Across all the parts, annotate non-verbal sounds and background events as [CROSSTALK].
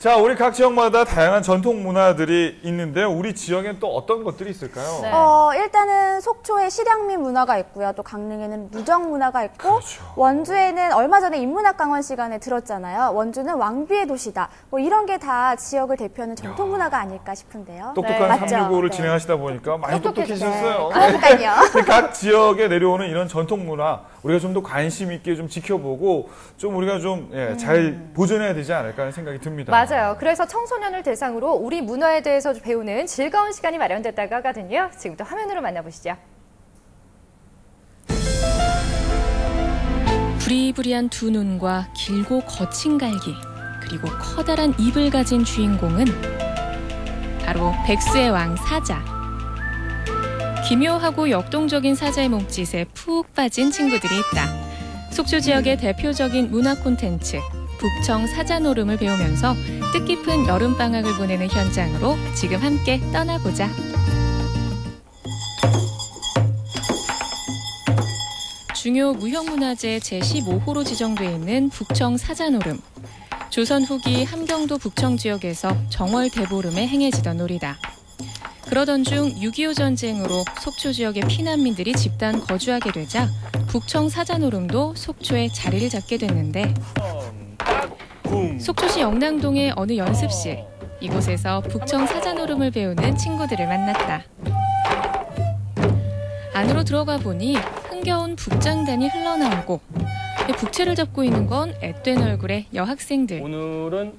자, 우리 각 지역마다 다양한 전통 문화들이 있는데 우리 지역엔 또 어떤 것들이 있을까요? 네. 어, 일단은 속초에 실향미 문화가 있고요. 또 강릉에는 무정 문화가 있고 그렇죠. 원주에는 얼마 전에 인문학 강원 시간에 들었잖아요. 원주는 왕비의 도시다. 뭐 이런 게 다 지역을 대표하는 전통 문화가 아닐까 싶은데요. 똑똑한 네. 맞죠? 365를 네. 진행하시다 보니까 많이 똑똑해지셨어요. 네. 그러니까요. [LAUGHS] 각 지역에 내려오는 이런 전통 문화 우리가 좀 더 관심 있게 좀 지켜보고 좀 우리가 좀잘 음. 보존해야 되지 않을까 하는 생각이 듭니다. 맞아요. 그래서 청소년을 대상으로 우리 문화에 대해서 배우는 즐거운 시간이 마련됐다고 하거든요. 지금부터 화면으로 만나보시죠. 부리부리한 두 눈과 길고 거친 갈기 그리고 커다란 입을 가진 주인공은 바로 백수의 왕 사자. 기묘하고 역동적인 사자의 몸짓에 푹 빠진 친구들이 있다. 속초 지역의 대표적인 문화 콘텐츠 북청 사자 노름을 배우면서 뜻깊은 여름 방학을 보내는 현장으로 지금 함께 떠나보자. 중요 무형문화재 제15호로 지정돼 있는 북청 사자노름. 조선 후기 함경도 북청 지역에서 정월 대보름에 행해지던 놀이다. 그러던 중 6.25 전쟁으로 속초 지역의 피난민들이 집단 거주하게 되자 북청 사자노름도 속초에 자리를 잡게 됐는데 속초시 영랑동의 어느 연습실 이곳에서 북청 사자노름을 배우는 친구들을 만났다. 안으로 들어가 보니 흥겨운 북장단이 흘러나오고 북채를 잡고 있는 건 앳된 얼굴의 여학생들. 오늘은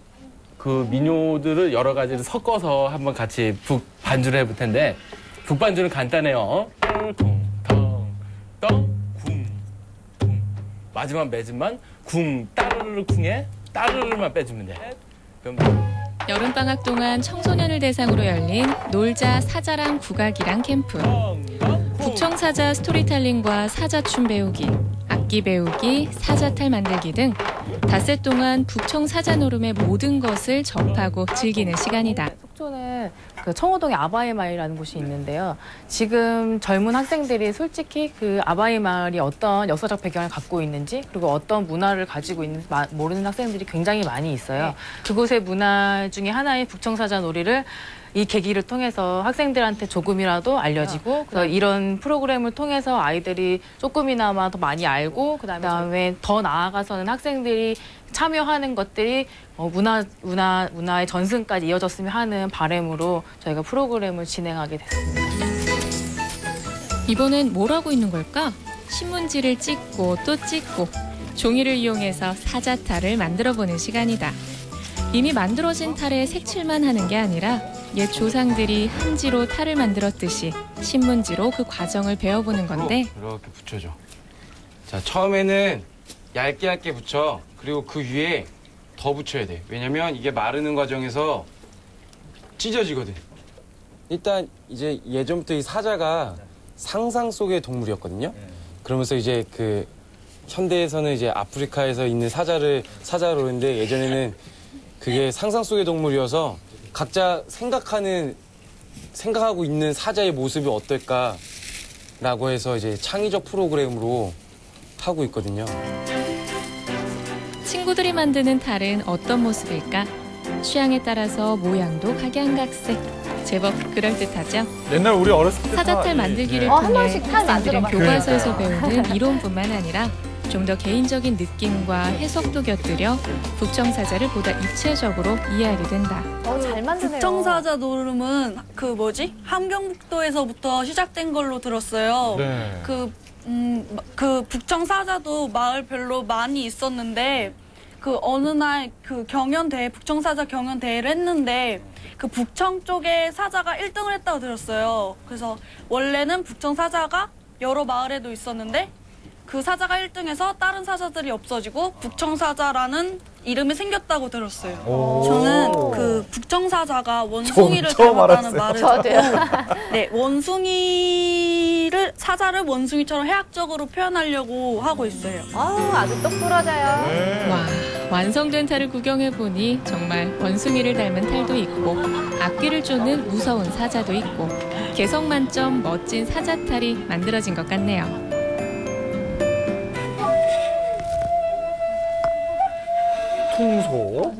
그 민요들을 여러 가지를 섞어서 한번 같이 북 반주를 해볼 텐데 북 반주는 간단해요. 퉁텅텅 쿵 마지막 매듭만 쿵 따르르 쿵에 따르르만 빼주면 돼. 그럼 여름방학 동안 청소년을 대상으로 열린 놀자 사자랑 국악이랑 캠프. 북청 사자 스토리텔링과 사자춤 배우기, 악기 배우기, 사자탈 만들기 등 닷새 동안 북청 사자 노름의 모든 것을 접하고 즐기는 시간이다. 속초는 그 청호동에 아바이 마을이라는 곳이 있는데요. 지금 젊은 학생들이 솔직히 그 아바이 마을이 어떤 역사적 배경을 갖고 있는지 그리고 어떤 문화를 가지고 있는지 마- 모르는 학생들이 굉장히 많이 있어요. 그곳의 문화 중에 하나인 북청사자 놀이를 이 계기를 통해서 학생들한테 조금이라도 알려지고 그래서 이런 프로그램을 통해서 아이들이 조금이나마 더 많이 알고 그다음에, 더 나아가서는 학생들이 참여하는 것들이 어, 문화 문화 문화의 전승까지 이어졌으면 하는 바람으로 저희가 프로그램을 진행하게 됐습니다. 이번엔 뭘 하고 있는 걸까? 신문지를 찍고 또 찍고 종이를 이용해서 사자탈을 만들어 보는 시간이다. 이미 만들어진 탈에 색칠만 하는 게 아니라 옛 조상들이 한지로 탈을 만들었듯이 신문지로 그 과정을 배워보는 건데 이렇게 붙여줘. 자, 처음에는 얇게 얇게 붙여. 그리고 그 위에 더 붙여야 돼. 왜냐면 이게 마르는 과정에서 찢어지거든. 일단 이제 예전부터 이 사자가 상상 속의 동물이었거든요. 그러면서 이제 그 현대에서는 이제 아프리카에서 있는 사자를 사자로 했는데 예전에는 그게 상상 속의 동물이어서 각자 생각하는 생각하고 있는 사자의 모습이 어떨까라고 해서 이제 창의적 프로그램으로 하고 있거든요. 친구들이 만드는 탈은 어떤 모습일까? 취향에 따라서 모양도 각양각색. 제법 그럴듯하죠? 옛날 우리 어렸을 때 사자탈 만들기를 예. 어, 한 통해 번씩 탈 학생들은. 교과서에서 배우는 이론뿐만 아니라 좀 더 개인적인 느낌과 해석도 곁들여 북청사자를 보다 입체적으로 이해하게 된다. 어, 잘 만드네요. 북청사자 노름은 그 뭐지 함경북도에서부터 시작된 걸로 들었어요. 네. 그, 음, 그 북청사자도 마을별로 많이 있었는데 그 어느 날 그 경연대회 북청사자 경연대회를 했는데 그 북청 쪽에 사자가 1등을 했다고 들었어요. 그래서 원래는 북청 사자가 여러 마을에도 있었는데 그 사자가 1등해서 다른 사자들이 없어지고 북청사자라는 이름이 생겼다고 들었어요. 오. 저는 그 북청사자가 원숭이를 처음 닮았다는. 말을 듣고 네, 원숭이를 사자를 원숭이처럼 해학적으로 표현하려고 하고 있어요. 아우, 아주 똑부러져요. 네. 와, 완성된 탈을 구경해 보니 정말 원숭이를 닮은 탈도 있고 악기를 쫓는 무서운 사자도 있고 개성 만점 멋진 사자 탈이 만들어진 것 같네요. 풍소.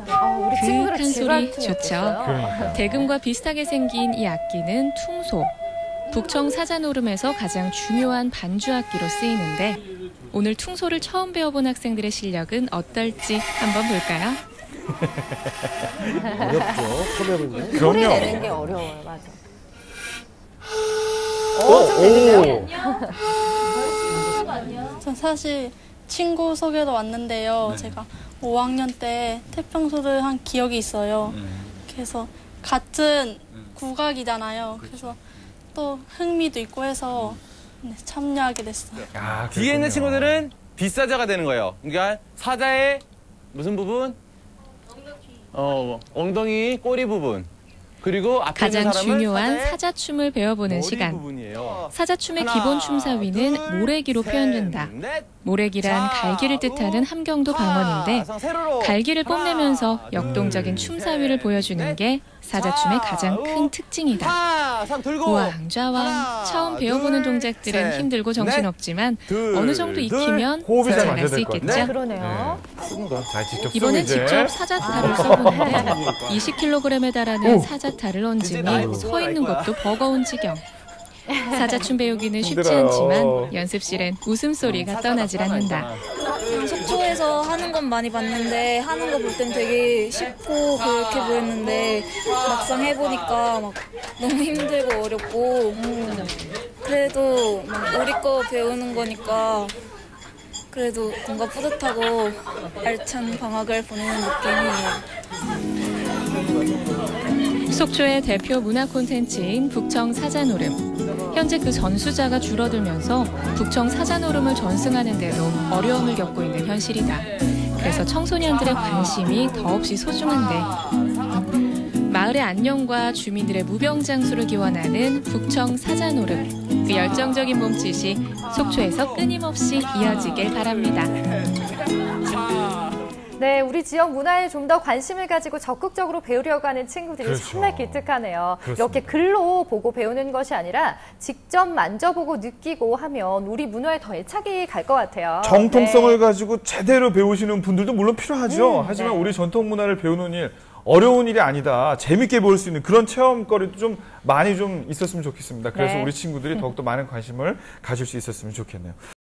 우리 친구들은 그윽한 소리 좋죠. 그러니까. 대금과 비슷하게 생긴 이 악기는 퉁소. 북청 사자노름에서 가장 중요한 반주 악기로 쓰이는데 오늘 퉁소를 처음 배워본 학생들의 실력은 어떨지 한번 볼까요? [LAUGHS] 어렵죠. 게. 소리 그럼요. 내는 게 어려워요. 맞아. 오, 좀 내는데요? 저 사실 친구 소개로 왔는데요. 제가 5학년 때 태평소를 한 기억이 있어요. 그래서 같은 국악이잖아요. 그래서 또 흥미도 있고 해서 네, 참여하게 됐어요. 아, 뒤에 있는. 친구들은 빗사자가 되는 거예요. 그러니까 사자의 무슨 부분? 어, 엉덩이, 꼬리 부분. 그리고 앞에 있는 가장 사람은 중요한 사자의 사자춤을 배워보는 머리 시간. 부분이에요. 사자춤의 하나, 기본 춤사위는 둘, 모래기로 셋, 표현된다. 넷, 모래기란 자, 갈기를 뜻하는 우, 함경도 하, 방언인데. 갈기를 뽐내면서 둘, 역동적인 춤사위를 셋, 보여주는 넷. 게 사자춤의 자, 가장 우, 큰 특징이다. 우왕 좌왕 하나, 처음 배워보는 둘, 동작들은 셋, 힘들고 정신없지만 둘, 어느 정도 둘. 익히면 잘 잘할 수 있겠죠. 그러네요. 쓰고 이번엔. 직접 사자탈을 써보는데 20kg에 달하는 사자탈을 얹으니 서 있는 것도 버거운 지경. 사자춤 배우기는 쉽지 힘들어요. 않지만 연습실엔 웃음소리가 떠나질 않는다. 속초에서 하는 건 많이 봤는데 하는 거 볼 땐 되게 쉽고 그렇게 보였는데 막상 해보니까 막 너무 힘들고 어렵고 그래도 막 우리 거 배우는 거니까 그래도 뭔가 뿌듯하고 알찬 방학을 보내는 느낌이에요. 속초의 대표 문화 콘텐츠인 북청 사자노름. 현재 그 전수자가 줄어들면서 북청 사자노름을 전승하는 데도 어려움을 겪고 있는 현실이다. 그래서 청소년들의 관심이 더없이 소중한데 마을의 안녕과 주민들의 무병장수를 기원하는 북청 사자노름. 그 열정적인 몸짓이 속초에서 끊임없이 이어지길 바랍니다. 네, 우리 지역 문화에 좀 더 관심을 가지고 적극적으로 배우려고 하는 친구들이 그렇죠. 정말 기특하네요. 그렇습니다. 이렇게 글로 보고 배우는 것이 아니라 직접 만져보고 느끼고 하면 우리 문화에 더 애착이 갈 것 같아요. 정통성을 네. 가지고 제대로 배우시는 분들도 물론 필요하죠. 음, 하지만 네. 우리 전통 문화를 배우는 일 어려운 일이 아니다. 재밌게 배울 수 있는 그런 체험거리도 좀 많이 좀 있었으면 좋겠습니다. 그래서 네. 우리 친구들이 [LAUGHS] 더욱더 많은 관심을 가질 수 있었으면 좋겠네요.